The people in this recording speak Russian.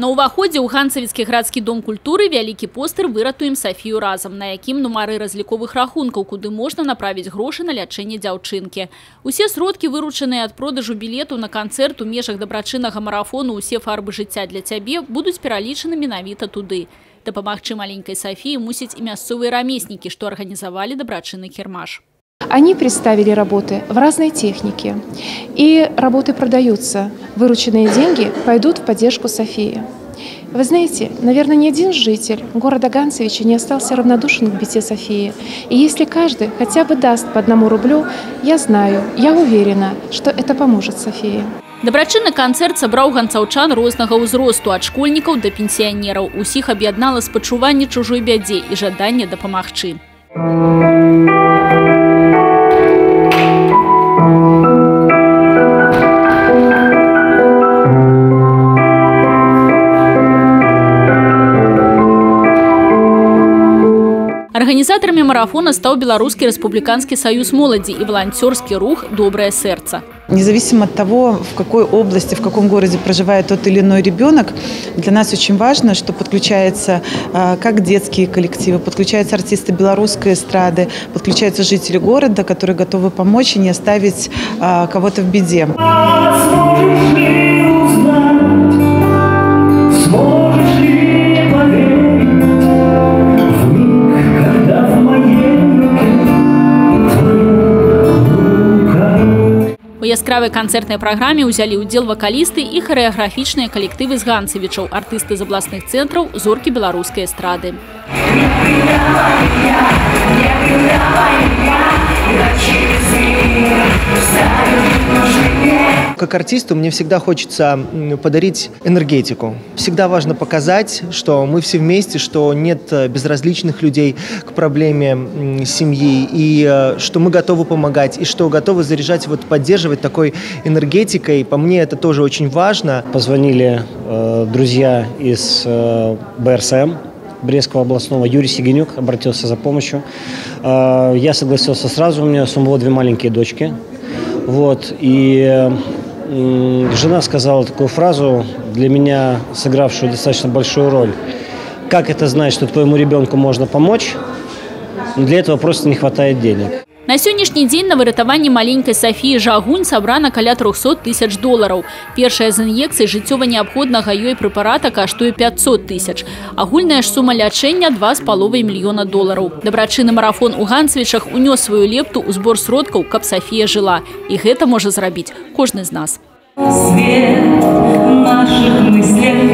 На ўваходзе ў ганцавіцкі гарадскі дом культуры вялікі постер выратуем Сафію разам, на якім нумары разліковых рахункаў, куды можна направіць грошы на лячэнне дзяўчынкі. Усе сродкі выручаныя ад продажу білету на канцэрт у межах дабрачыннага марафону усе фарбы жыцця для цябе будуць пералічаны менавіта туды. Дапамагчы маленькай Сафіі мусяць і мясцовыя рамеснікі, што арганізавалі дабрачынны кірмаш. Они представили работы в разной технике. И работы продаются. Вырученные деньги пойдут в поддержку Софии. Вы знаете, наверное, ни один житель города Ганцевича не остался равнодушен к бите Софии. И если каждый хотя бы даст по одному рублю, я знаю, я уверена, что это поможет Софии. Дабрачынны канцэрт сабраў ганцаўчан рознага ўзросту ад школьнікаў да пенсіянераў. Усіх аб'яднала спачуванне чужой бядзе і жаданне дапамагчы. Организаторами марафона стал Белорусский республиканский союз молоди и волонтерский рух «Доброе сердце». Независимо от того, в какой области, в каком городе проживает тот или иной ребенок, для нас очень важно, что подключаются как детские коллективы, подключаются артисты белорусской эстрады, подключаются жители города, которые готовы помочь и не оставить кого-то в беде. Яскравай канцэртнай праграме ўзялі ўдзел вакалісты і харэаграфічныя калектывы з ганцавічаў, артысты з абласных цэнтраў, зоркі беларускай эстрады. Как артисту мне всегда хочется подарить энергетику. Всегда важно показать, что мы все вместе, что нет безразличных людей к проблеме семьи, и э, что мы готовы помогать, и что готовы заряжать, вот поддерживать такой энергетикой. По мне это тоже очень важно. Позвонили э, друзья из э, БРСМ, Брестского областного Юрий Сигенюк обратился за помощью. Э, я согласился сразу, у меня самого две маленькие дочки. Вот, и жена сказала такую фразу, для меня сыгравшую достаточно большую роль. Как это знать, что твоему ребенку можно помочь? Для этого просто не хватает денег. На сённяшні дзень на выратаванне маленькай Сафіі Жагунь сабрана каля 300 тысяч долараў. Першая з ін'екцый жыццёва неабходнага ёй прэпарата каштуе 500 тысяч. Агульная ж сума лячэння 2,5 мільёна долараў. Дабрачынны марафон у Ганцвічах унёс сваю лепту ў збор сродкаў, каб Сафія жыла. І гэта можа зрабіць кожны з нас. Свет наших мыслях